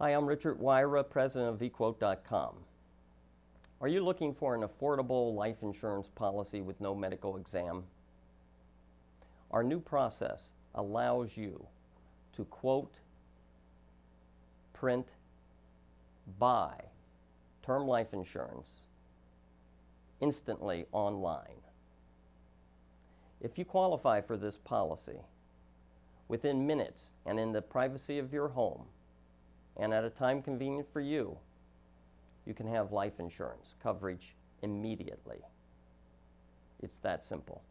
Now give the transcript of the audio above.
Hi, I'm Richard Wyra, president of eQuote.com. Are you looking for an affordable life insurance policy with no medical exam? Our new process allows you to quote, print, buy term life insurance instantly online. If you qualify for this policy, within minutes and in the privacy of your home, and at a time convenient for you, you can have life insurance coverage immediately. It's that simple.